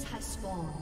has spawned.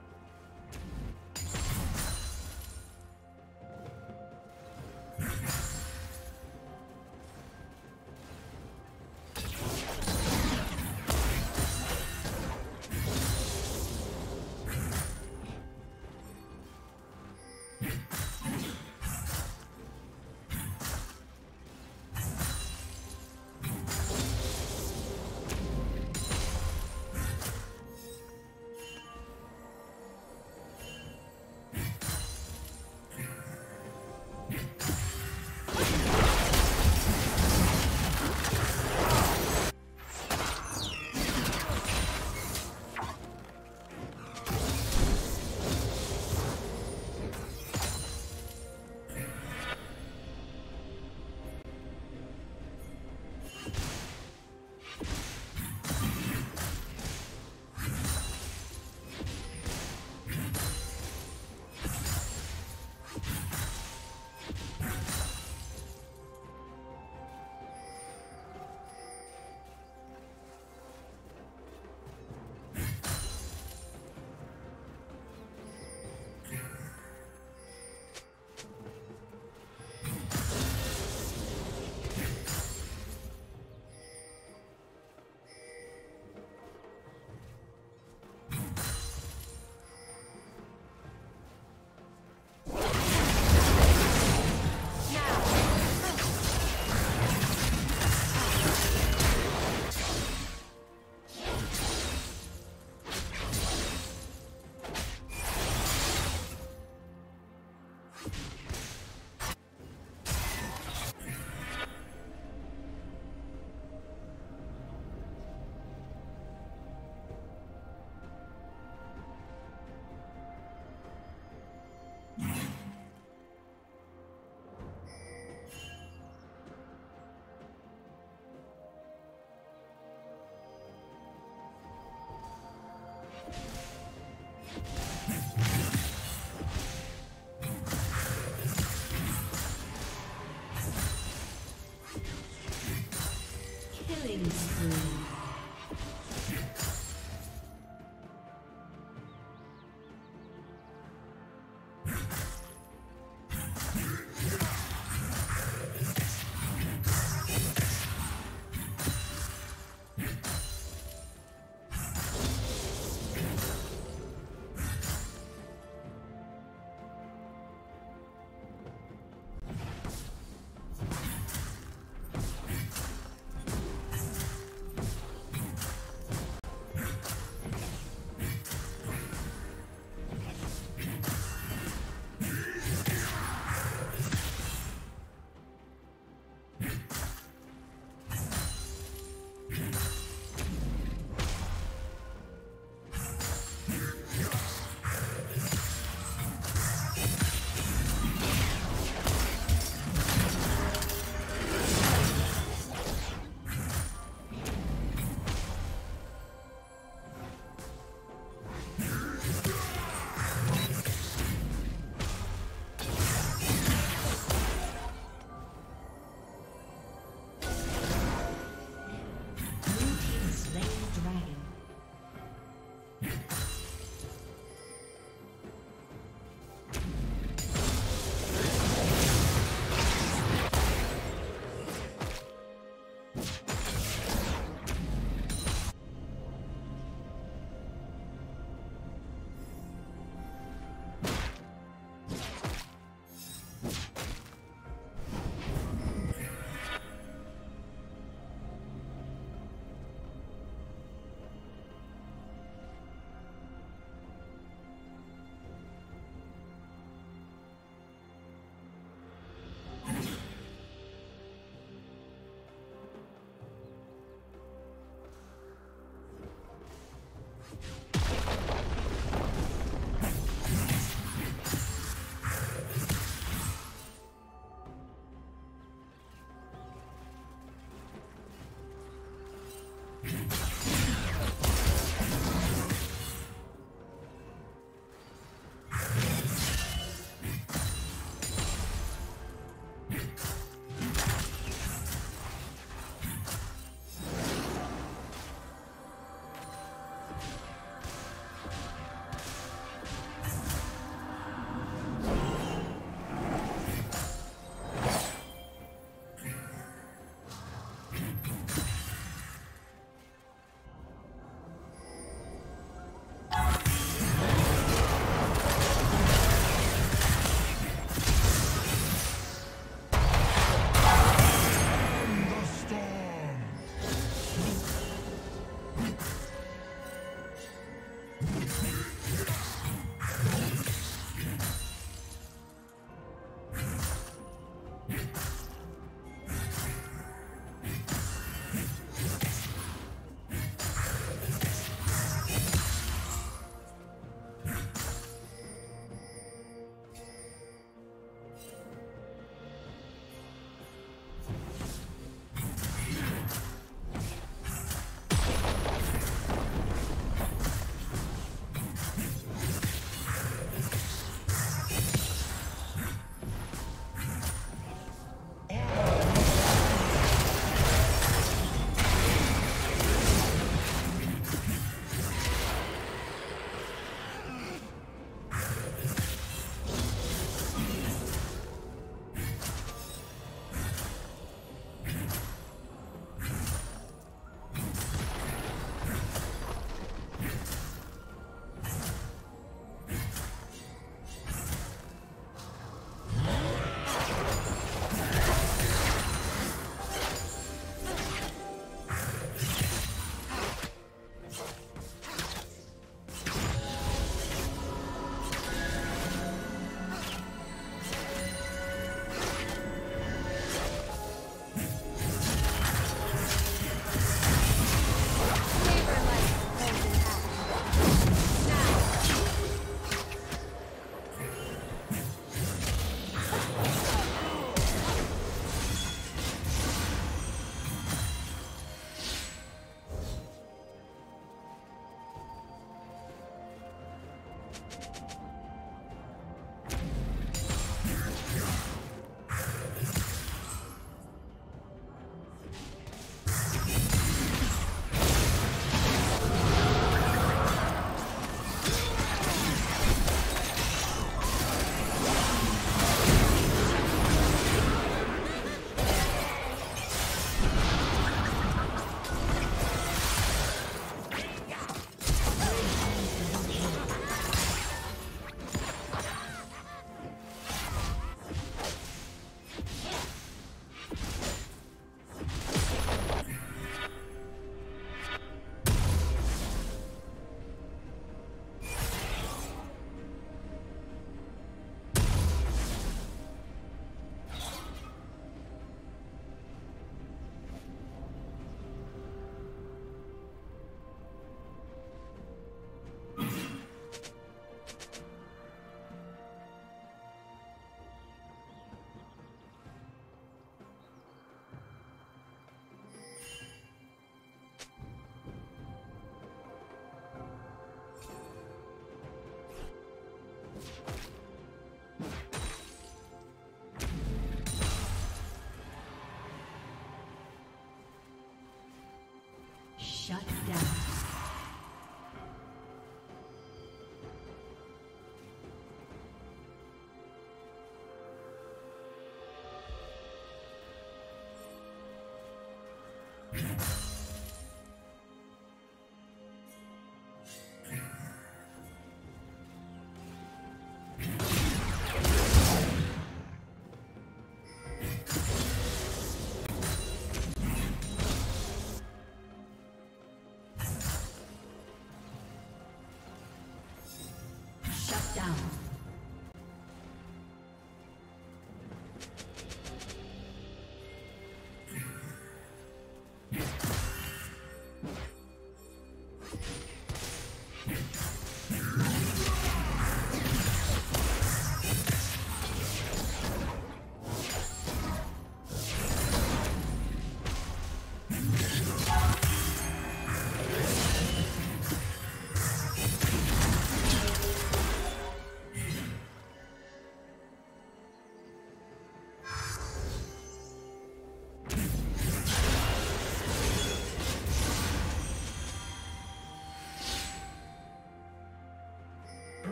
Killing spree.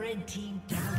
Red team double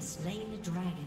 slain the dragon.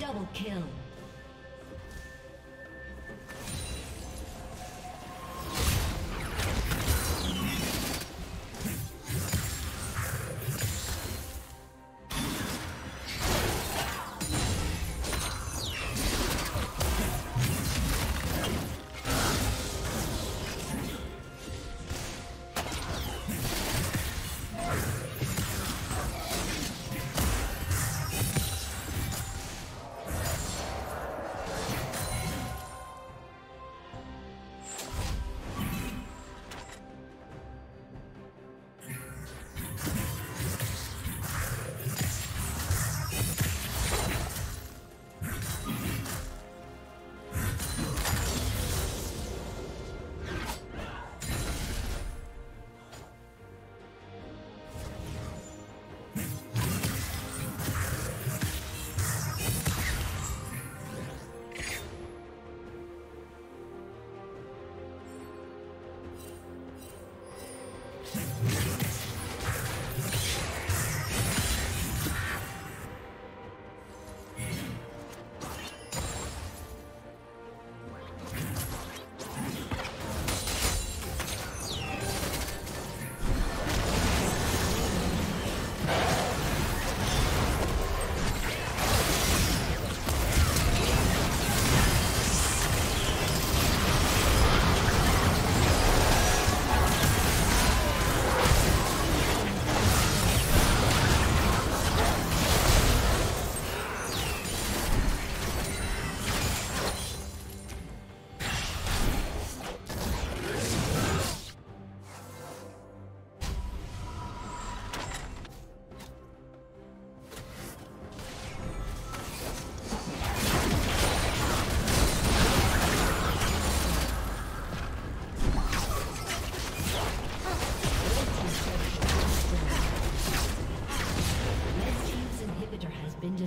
Double kill.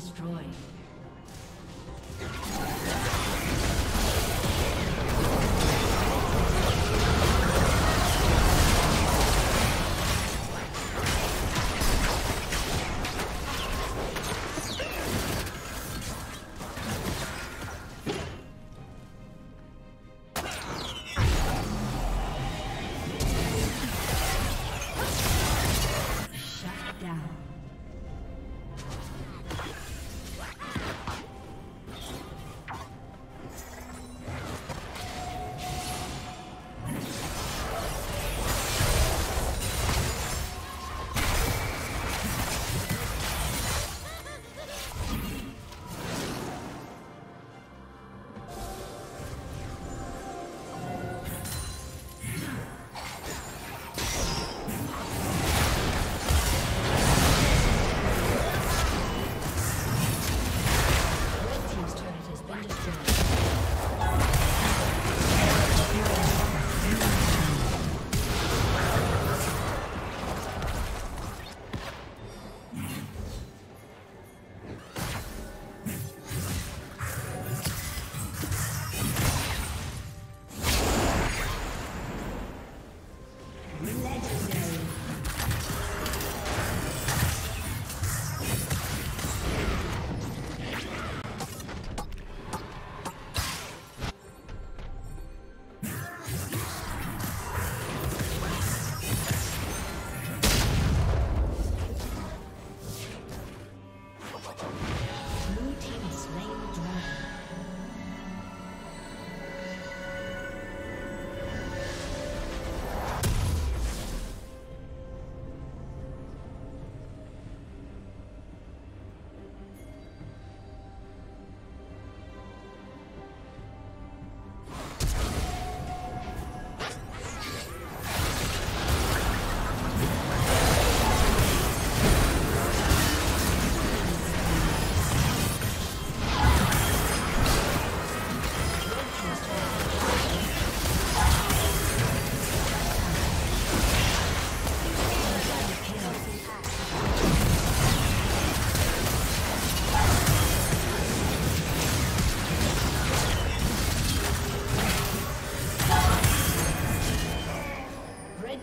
Destroyed.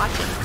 watching.